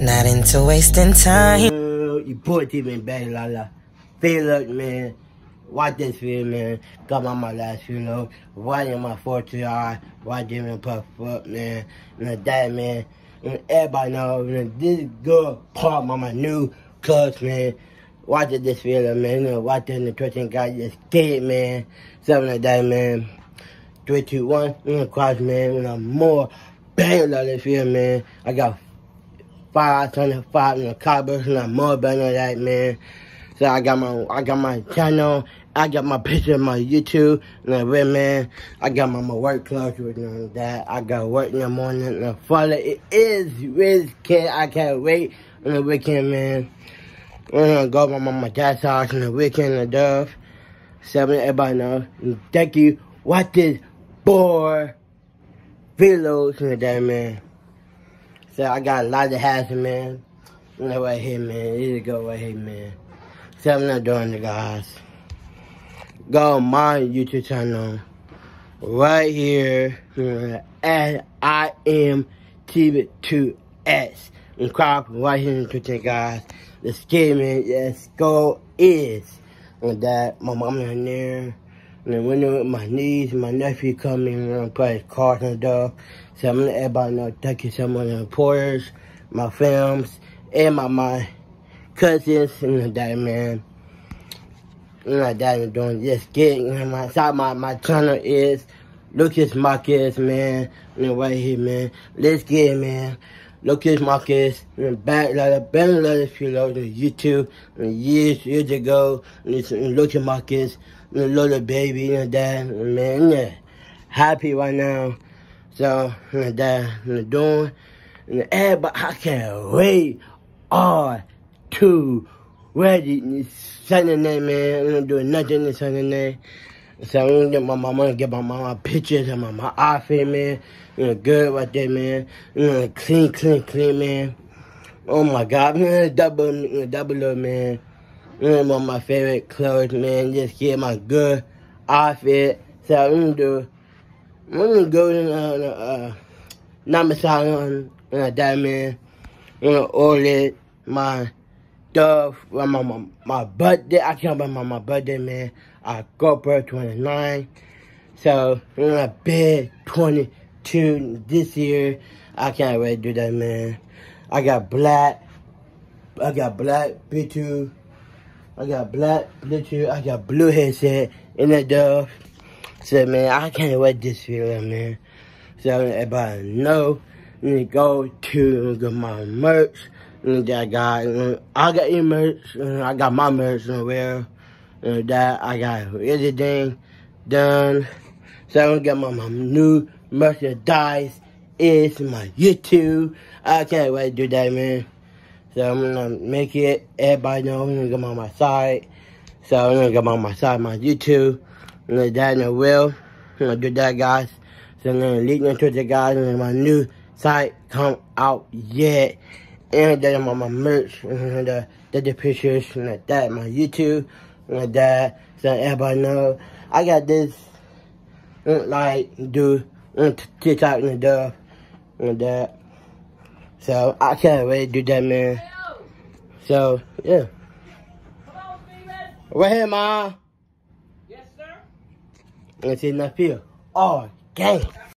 Not into wasting time. Uh, you put in bed, la la. Feel it, man. Watch this video, man. Got on my last video. Watching my 40 eye. Watching me puff up, man. And that, man. And everybody know, man, this good part of my new clubs, man. Watching this video, man. You know, watching the 13 guys just get man. Something like that, man. Three, two, one. You know, cross, man. You know, more bang on this video, man. I got five, twenty five in the cupboard, and more better that, man. So I got my I got my channel, I got my picture of my YouTube, and I man, I got my, my work clothes with you that. I got work in the morning, and the father it is kid. I can't wait on the weekend, man. We're gonna go to my, my dad's house on the weekend, the dove. Seven, everybody know. And thank you. Watch this boy videos and that, man. So I got a lot of hats, man. Know, right here, man. Here go right here, man. So I'm not doing it, guys. Go on my YouTube channel. Right here. At I am TV2S. And crop right here in Twitter, guys. The skin, Let's go is. And that, my mom in there. And then when with my niece, my nephew coming and play cards and stuff. So I'm gonna let everybody know thank you so much the reporters, my films, and my my cousins and that man. And my dad is doing just getting my side my my channel is Lucas Marcus man. And right here man. Let's get it man. Lucas Marcus and back like a lot of people to YouTube years years ago and Lucas Marcus and little baby and that man yeah happy right now. So and that and doing and everybody I can't wait all to ready Sunday night, man. I'm gonna do nothing this Sunday so I'm gonna get my mama, get my mama pictures and my, my outfit, man. You know, good right there, man. You know, clean, clean, clean, man. Oh my God, man, double, double up, man. You know, one of my favorite clothes, man. Just get my good outfit. So I'm gonna do, I'm gonna go to uh, uh, number salon, and that, man. You know, it my stuff, my, my, my birthday. I can't remember my birthday, man. October 29. So, I'm a big 22 this year. I can't wait to do that, man. I got black. I got black Bluetooth. I got black Bluetooth. I got blue headset in the dove. So, man, I can't wait this year, man. So, everybody know. Need to go to get my merch. Uh, and uh, I got, I got your merch. I got my merch and and that I got everything done. So I'm gonna get my, my new merchandise. It's my YouTube. I can't wait to do that, man. So I'm gonna make it. Everybody know I'm gonna get on my side. So I'm gonna get on my side, my YouTube. And that in a will. I'm gonna do that, guys. So I'm gonna lead into the guys and my new site come out yet. And then I'm on my merch and the, the, the pictures and like that, my YouTube like that. So everybody know. I got this, uh, like, do uh, TikTok and stuff and that. So I can't wait to do that, man. So, yeah. Right here, Ma. Yes, sir. Let's see, nephew. Oh, gang.